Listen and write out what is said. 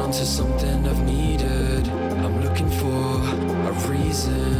on to something I've needed. I'm looking for a reason